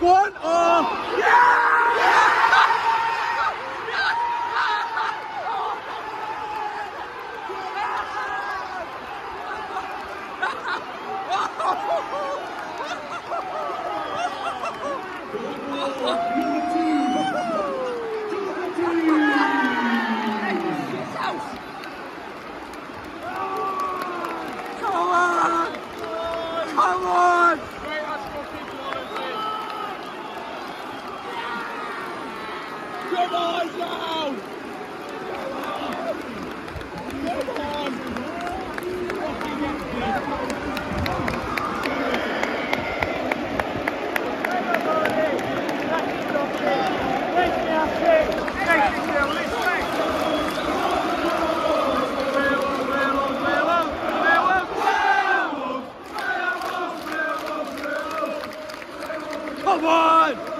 Go on. Oh. Uh, yeah! Come on! Come on! Come on,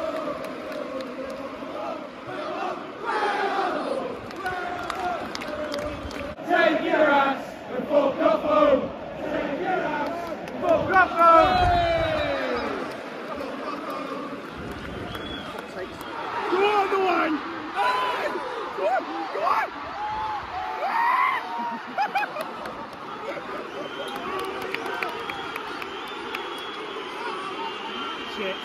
Shit.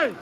Hey!